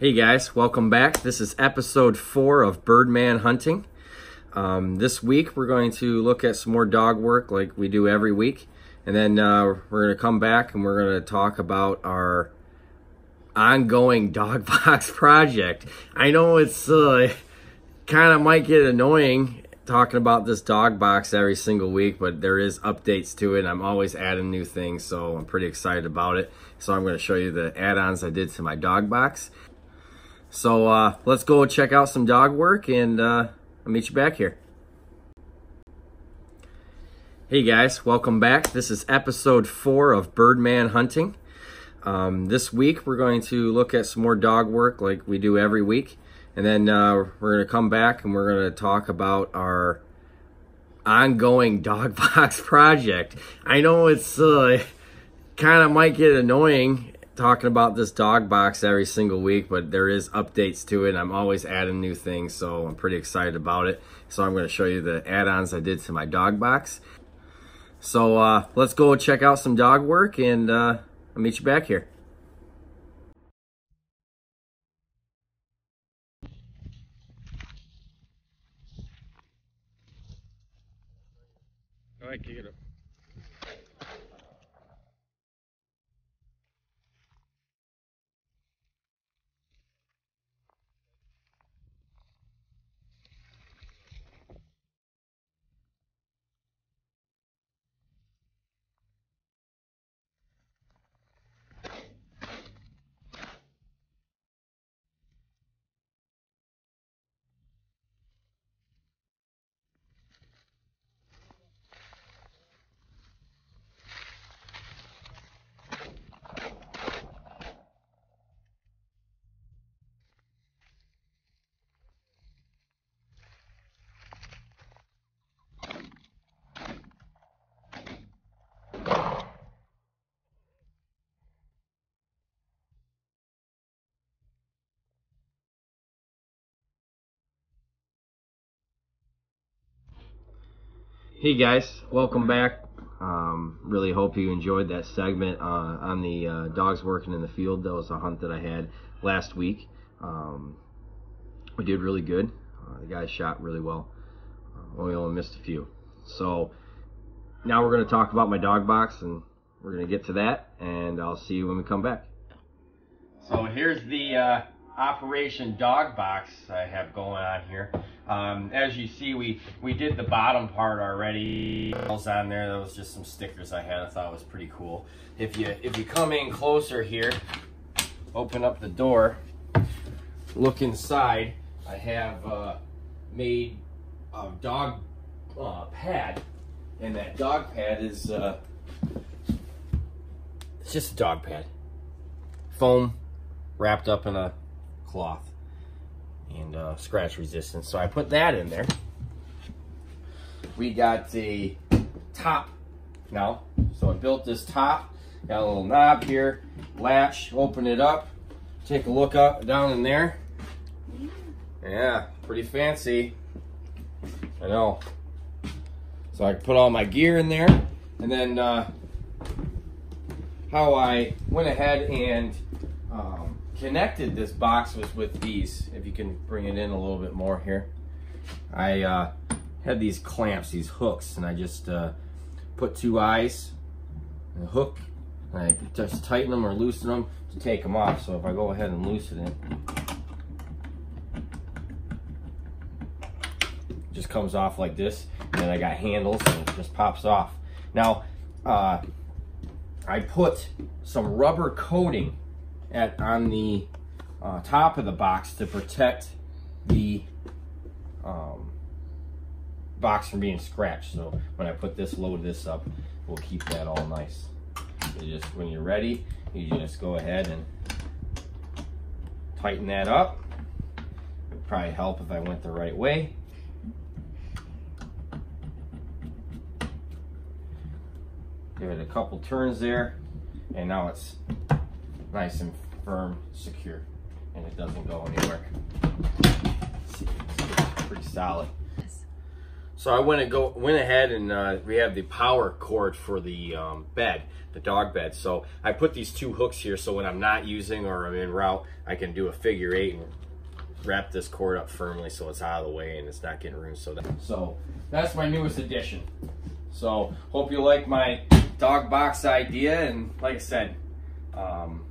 Hey guys, welcome back. This is episode four of Birdman Hunting. Um, this week we're going to look at some more dog work like we do every week. And then uh, we're going to come back and we're going to talk about our ongoing dog box project. I know it's uh, kind of might get annoying talking about this dog box every single week, but there is updates to it. I'm always adding new things, so I'm pretty excited about it. So I'm going to show you the add-ons I did to my dog box. So uh, let's go check out some dog work and uh, I'll meet you back here. Hey guys, welcome back. This is episode four of Birdman Hunting. Um, this week we're going to look at some more dog work like we do every week. And then uh, we're going to come back and we're going to talk about our ongoing dog box project. I know it's uh, kind of might get annoying talking about this dog box every single week, but there is updates to it. I'm always adding new things, so I'm pretty excited about it. So I'm going to show you the add-ons I did to my dog box. So uh, let's go check out some dog work and uh, I'll meet you back here. All right, kick it up. Hey guys, welcome back. Um, really hope you enjoyed that segment uh, on the uh, dogs working in the field. That was a hunt that I had last week. Um, we did really good. Uh, the guys shot really well. Uh, we only missed a few. So now we're going to talk about my dog box, and we're going to get to that, and I'll see you when we come back. So here's the uh, Operation Dog Box I have going on here. Um, as you see, we, we did the bottom part already. on there, that was just some stickers I had. I thought was pretty cool. If you if you come in closer here, open up the door, look inside. I have uh, made a dog uh, pad, and that dog pad is uh, it's just a dog pad, foam wrapped up in a cloth and uh, scratch resistance. So I put that in there. We got the top now. So I built this top. Got a little knob here, latch, open it up, take a look up down in there. Yeah, pretty fancy. I know. So I put all my gear in there, and then uh, how I went ahead and connected this box was with these. If you can bring it in a little bit more here. I uh, had these clamps, these hooks, and I just uh, put two eyes and a hook. And I just tighten them or loosen them to take them off. So if I go ahead and loosen it, it just comes off like this. And then I got handles and it just pops off. Now, uh, I put some rubber coating at on the uh, top of the box to protect the um, box from being scratched. So when I put this, load this up, we'll keep that all nice. So just when you're ready, you just go ahead and tighten that up. It would probably help if I went the right way. Give it a couple turns there, and now it's nice and firm, secure, and it doesn't go anywhere. See, it's pretty solid. So I went and go went ahead and uh, we have the power cord for the um, bed, the dog bed. So I put these two hooks here so when I'm not using or I'm in route, I can do a figure eight and wrap this cord up firmly so it's out of the way and it's not getting ruined. So that so that's my newest addition. So hope you like my dog box idea and like I said, um,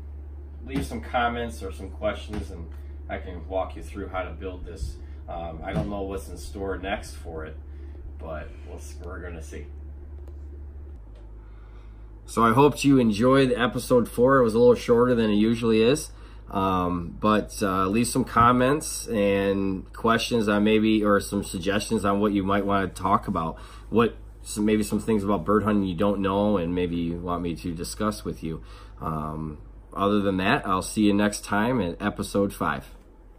leave some comments or some questions and I can walk you through how to build this. Um, I don't know what's in store next for it but we'll, we're going to see. So I hope you enjoyed episode four. It was a little shorter than it usually is. Um, but uh, leave some comments and questions on maybe, or some suggestions on what you might want to talk about. What some, maybe some things about bird hunting you don't know and maybe you want me to discuss with you. Um, other than that, I'll see you next time in episode five.